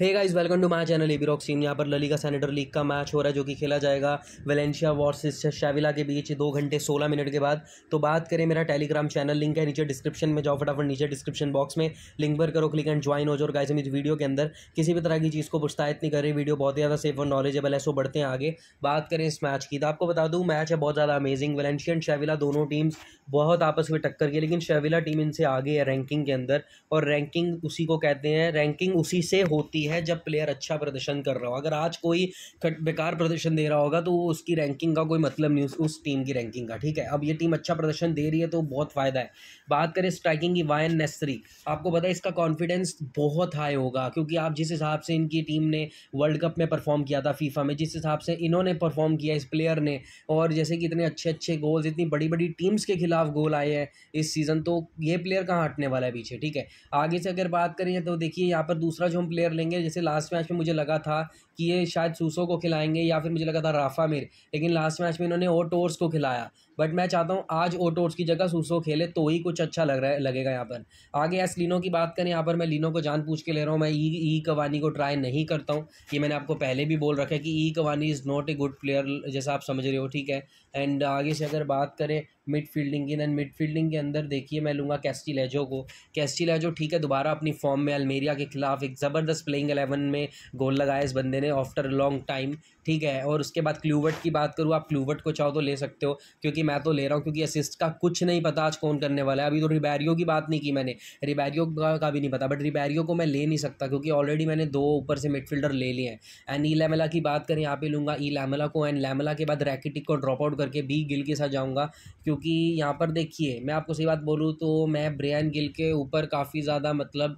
Hey guys welcome to my channel AB rock scene यहाँ पर LaLiga Santander league का match हो रहा है, जो कि खेला जाएगा वेलेंशिया वर्सेस शेविला के बीच दो घंटे सोलह मिनट के बाद। तो बात करें, मेरा टेलीग्राम चैनल लिंक है नीचे डिस्क्रिप्शन में, जाओ फटाफट नीचे डिस्क्रिप्शन बॉक्स में। लिंक पर करो क्लिक एंड ज्वाइन हो जाओ। गाइस इस वीडियो के अंदर किसी भी तरह की चीज़ को पुछतायत नहीं कर रही वीडियो बहुत ही ज़्यादा सेफ़ और नॉलेजेबल है सो बढ़ते हैं आगे। बात करें इस मैच की तो आपको बता दूँ मैच है बहुत ज़्यादा अमेजिंग वेलेंशिया एंड शेविला दोनों टीम्स बहुत आपस में टक्कर की लेकिन शेविला टीम इनसे आगे है रैंकिंग के अंदर। और रैंकिंग उसी को कहते हैं रैंकिंग उसी से होती है। जब प्लेयर अच्छा प्रदर्शन कर रहा हो। अगर आज कोई बेकार प्रदर्शन दे रहा होगा तो उसकी रैंकिंग का कोई मतलब नहीं, उस टीम की रैंकिंग का, ठीक है? अब ये टीम अच्छा प्रदर्शन दे रही है तो बहुत फ़ायदा है। बात करें स्ट्राइकिंग की वायन नेसरी आपको पता है इसका कॉन्फिडेंस बहुत हाई होगा, क्योंकि आप जिस हिसाब से इनकी टीम ने वर्ल्ड कप में परफॉर्म किया था फीफा में, जिस हिसाब से इन्होंने परफॉर्म किया इस प्लेयर ने, और जैसे कि इतने अच्छे अच्छे गोल्स इतनी बड़ी बड़ी टीम्स के खिलाफ गोल आए हैं इस सीज़न तो ये प्लेयर कहाँ हटने वाला है पीछे, ठीक है? आगे से अगर बात करें तो देखिए यहाँ पर दूसरा जो हम प्लेयर लेंगे जैसे लास्ट मैच में मुझे लगा था कि ये शायद सूसो को खिलाएँगे या फिर मुझे लगा था राफा मिर लेकिन लास्ट मैच में इन्होंने ओटोर्स को खिलाया। बट मैं चाहता हूँ आज ओटोर्स की जगह सूसो खेले तो ही कुछ अच्छा लग रहा है, लगेगा यहाँ पर। आगे एस लीनो की बात करें, यहाँ पर मैं लिनो को जान पूछ के ले रहा हूँ। मैं ई ई कवानी को ट्राई नहीं करता हूँ। ये मैंने आपको पहले भी बोल रखा है कि E Cavani is not a good player जैसा आप समझ रहे हो, ठीक है? एंड आगे से अगर बात करें मिड फील्डिंग की दैन मिड फील्डिंग के अंदर देखिए, मैं लूँगा कैस्टी लेजो को। कैस्टी लेजो ठीक है, दोबारा अपनी फॉर्म में अलमेरिया के खिलाफ एक ज़बरदस्त प्लेइंग एलेवन में गोल लगाया इस बंदे ने आफ्टर लॉन्ग टाइम ठीक है? और उसके बाद क्लूवट की बात करूँ, आप क्लूवट को चाहो तो ले सकते हो, क्योंकि मैं तो ले रहा हूँ, क्योंकि असिस्ट का कुछ नहीं पता आज कौन करने वाला है। अभी तो रिबैरियो की बात नहीं की मैंने। रिबैरियो का भी नहीं पता बट रिबैरियो को मैं ले नहीं सकता, क्योंकि ऑलरेडी मैंने दो ऊपर से मिडफील्डर ले लिए हैं। एंड ई लैमला की बात करें, यहाँ पे लूँगा ई लैमला को एंड लैमला के बाद रैकेटिक को ड्रॉप आउट करके बी गिल के साथ जाऊँगा, क्योंकि यहाँ पर देखिए, मैं आपको सही बात बोलूँ तो मैं ब्रियान गिल के ऊपर काफ़ी ज़्यादा मतलब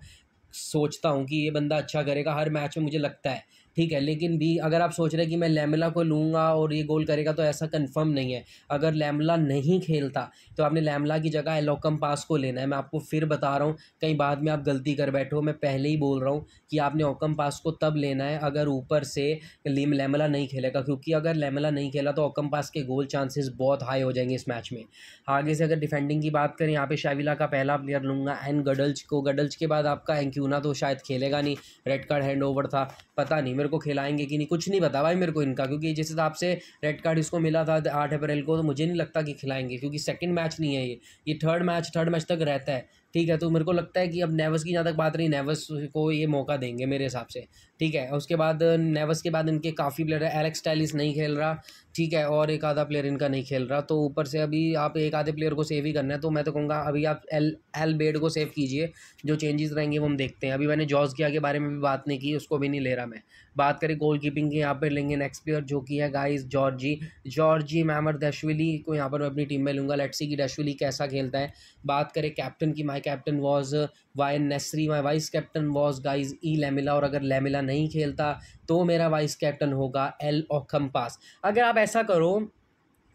सोचता हूँ कि ये बंदा अच्छा करेगा, हर मैच में मुझे लगता है। ठीक है, लेकिन भी अगर आप सोच रहे हैं कि मैं लैमला को लूँगा और ये गोल करेगा तो ऐसा कंफर्म नहीं है। अगर लैमला नहीं खेलता तो आपने लैमला की जगह एलोकम पास को लेना है। मैं आपको फिर बता रहा हूँ, कहीं बाद में आप गलती कर बैठो मैं पहले ही बोल रहा हूँ कि आपने ओकम पास को तब लेना है अगर ऊपर से लीम लैमला नहीं खेलेगा, क्योंकि अगर लैमला नहीं खेला तो ओकम पास के गोल चांसेस बहुत हाई हो जाएँगे इस मैच में। आगे से अगर डिफेंडिंग की बात करें, यहाँ पे शाविला का पहला प्लेयर लूँगा एंड गडल्च को। गडल्च के बाद आपका एंक्यूना तो शायद खेलेगा नहीं। रेड कार्ड हैंड ओवर था, पता नहीं। मेरे को खिलाएँगे कि नहीं, कुछ नहीं पता भाई मेरे को इनका, क्योंकि जैसे हिसाब से रेड कार्ड इसको मिला था आठ अप्रैल को तो मुझे नहीं लगता कि खिलाएँगे, क्योंकि सेकंड मैच नहीं है ये। ये थर्ड मैच थर्ड मैच तक रहता है। ठीक है तो मेरे को लगता है कि अब नेवस की जहाँ तक बात रही नेवस को ये मौका देंगे मेरे हिसाब से, ठीक है? उसके बाद नेवस के बाद इनके काफ़ी प्लेयर है एलेक्स टैलिस नहीं खेल रहा, ठीक है? और एक आधा प्लेयर इनका नहीं खेल रहा तो ऊपर से अभी आप एक आधे प्लेयर को सेव ही करना है तो मैं तो कहूँगा अभी आप एल एल बेड को सेव कीजिए, जो चेंजेस रहेंगे वो हम देखते हैं। अभी मैंने जॉर्ज किया के बारे में भी बात नहीं की, उसको भी नहीं ले रहा मैं। बात करें गोल कीपिंग की, यहाँ पर लेंगे नेक्स्ट प्लेयर जो कि है guys Georgi Georgy Mamardashvili को यहाँ पर मैं अपनी टीम में लूँगा। लेट्सी की डैशविली कैसा खेलता है। बात करें कैप्टन की my captain was Y Nesyri my vice captain was guys E Lamela और अगर लेमिला नहीं खेलता तो मेरा वाइस कैप्टन होगा एल ओखम पास अगर आप ऐसा करो,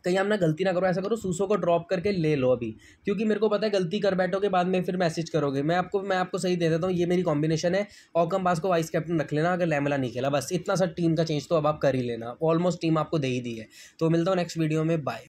कहीं आप ना गलती ना करो, ऐसा करो सूसो को ड्रॉप करके ले लो अभी। क्योंकि मेरे को पता है, गलती कर बैठोगे बाद में फिर मैसेज करोगे। मैं आपको मैं आपको सही दे देता हूँ, ये मेरी कॉम्बिनेशन है। ऑकम पास को वाइस कैप्टन रख लेना, अगर लेमला नहीं खेला। बस, इतना सा टीम का चेंज तो अब आप कर ही लेना। ऑलमोस्ट टीम आपको दे ही दी है। तो मिलता हूँ नेक्स्ट वीडियो में। बाय